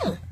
Hmm.